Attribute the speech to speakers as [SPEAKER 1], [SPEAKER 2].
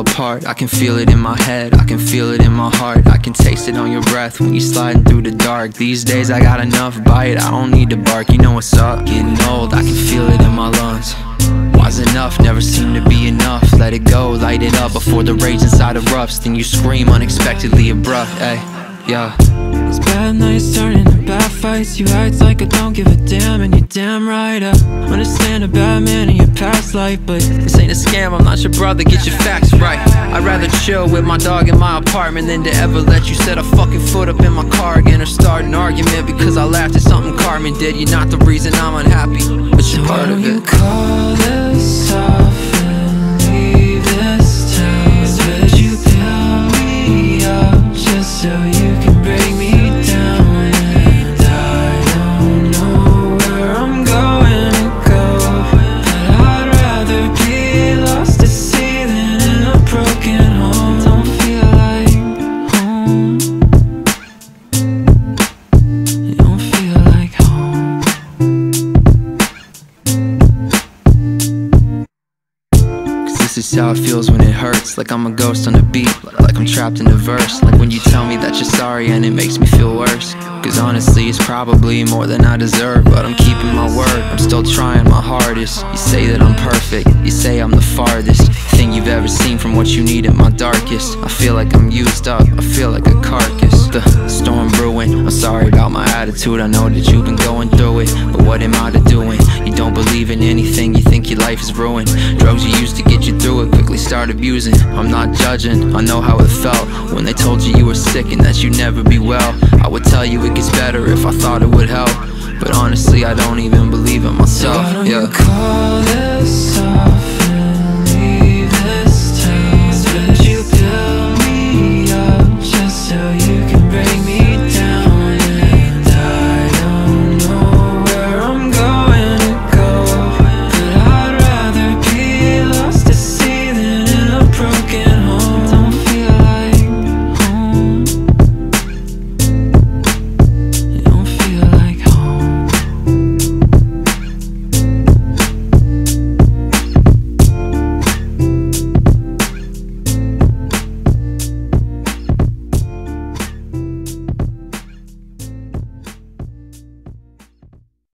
[SPEAKER 1] apart. I can feel it in my head, I can feel it in my heart. I can taste it on your breath when you sliding through the dark. These days I got enough bite, I don't need to bark. You know what's up, getting old, I can feel it in my lungs. Why's enough, never seem to be enough. Let it go, light it up before the rage inside erupts. Then you scream unexpectedly abrupt, ay, yeah
[SPEAKER 2] These bad nights turn into bad fights. You act like I don't give a damn And you're damn right. I understand a bad man in your past life But
[SPEAKER 1] This ain't a scam, I'm not your brother, get your facts right. I'd rather chill with my dog in my apartment Than to ever let you set a fucking foot up in my car again Or start an argument because I laughed at something Carmen did. You're not the reason I'm unhappy, but you're
[SPEAKER 2] why
[SPEAKER 1] part of
[SPEAKER 2] you
[SPEAKER 1] it.
[SPEAKER 2] call this
[SPEAKER 1] is how it feels when it hurts. Like I'm a ghost on a beat, like I'm trapped in a verse. Like when you tell me that you're sorry and it makes me feel worse. Cause honestly it's probably more than I deserve But I'm keeping my word, I'm still trying my hardest. You say that I'm perfect, you say I'm the farthest Thing you've ever seen from what you need at my darkest. I feel like I'm used up, I feel like a carcass. The storm brewing, I'm sorry about my attitude. I know that you've been going through it, but what am I to doing? You don't believe in anything, life is ruined. Drugs you used to get you through it, quickly start abusing. I'm not judging, I know how it felt. When they told you you were sick and that you'd never be well I would tell you it gets better if I thought it would help. But honestly I don't even believe in myself, yeah